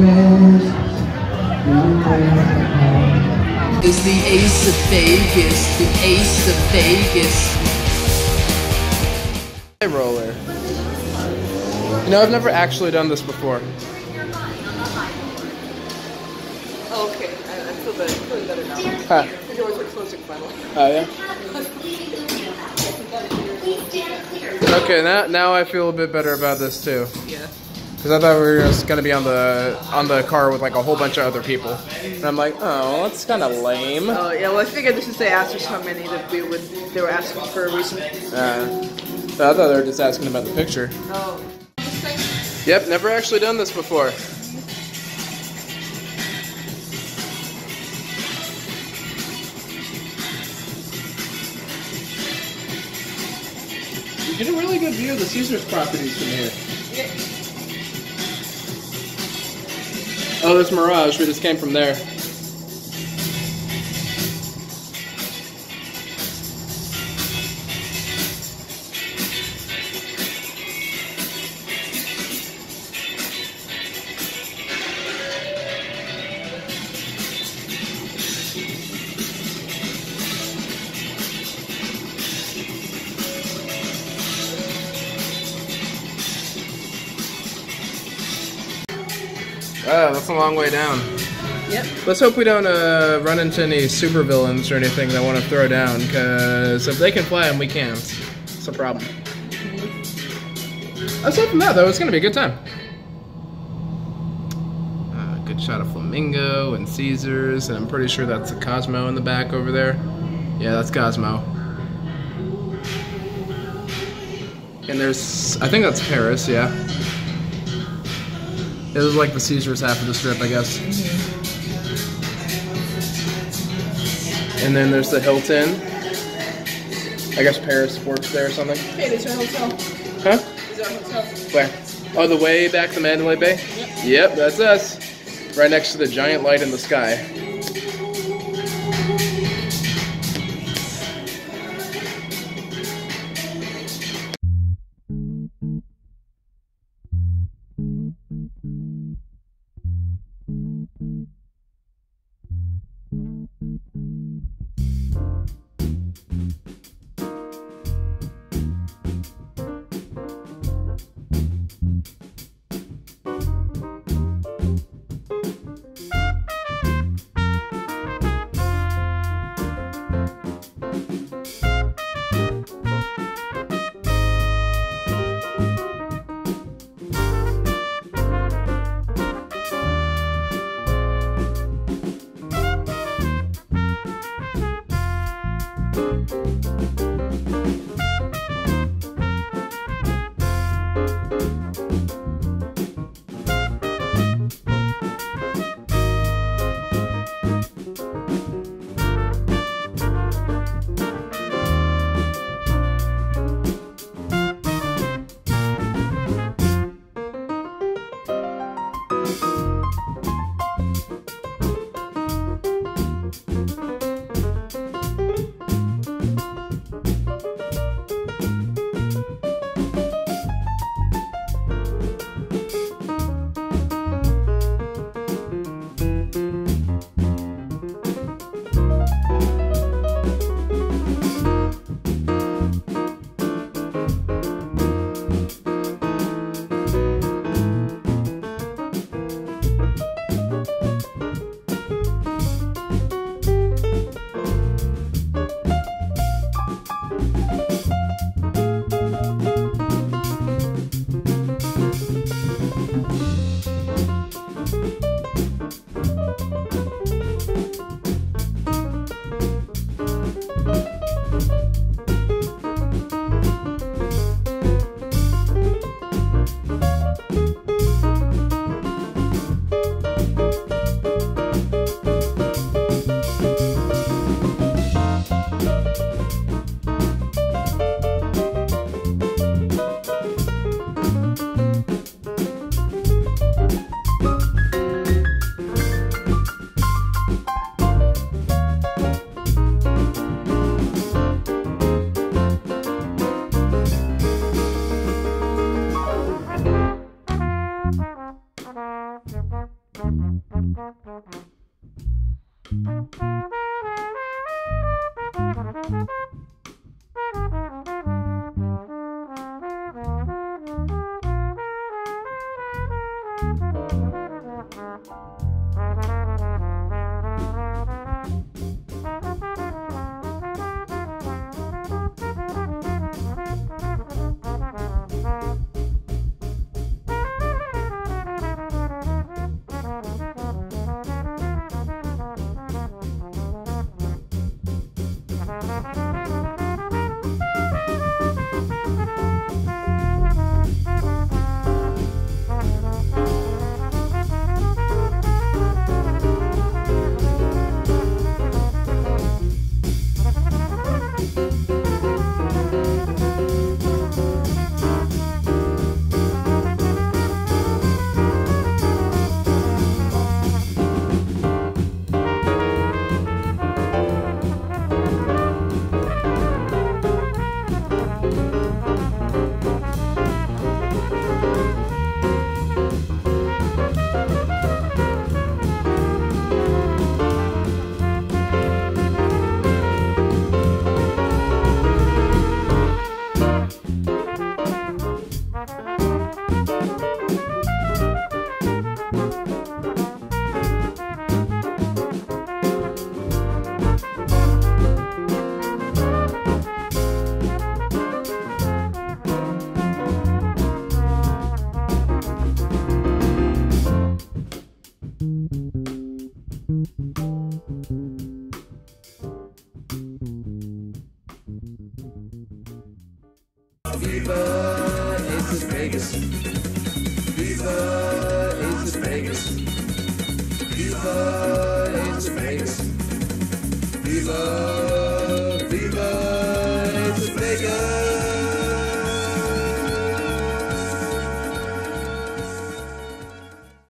Is the ace of Vegas, the ace of Vegas. High Roller. You know, I've never actually done this before. Oh, okay. I, I feel better. feeling better now. Huh. The doors are closing finally. Oh yeah. Okay, now now I feel a bit better about this too. Yeah. Because I thought we were just gonna be on the on the car with like a whole bunch of other people, and I'm like, oh, that's kind of lame. Oh, yeah. Well, I figured this is they asked us how many that we would. They were asking for a reason. Uh, I thought they were just asking about the picture. Oh. Yep, never actually done this before. You get a really good view of the Caesars properties from here. Oh, this Mirage. We just came from there. Oh, that's a long way down. Yep. Let's hope we don't uh, run into any supervillains or anything that want to throw down, because if they can fly and we can't. It's a problem. Aside from that, though, it's going to be a good time. Uh, good shot of Flamingo and Caesars, and I'm pretty sure that's the Cosmo in the back over there. Yeah, that's Cosmo. And there's, I think that's Paris, yeah. It was like the Caesars half of the strip, I guess. Mm-hmm. And then there's the Hilton. I guess Paris works there or something. Hey, there's our hotel. Huh? There's our hotel. Where? Oh, the way back to Mandalay Bay? Yep, that's us. Right next to the giant light in the sky. Viva Aces Vegas. Viva Aces Vegas. Viva Aces Vegas. Viva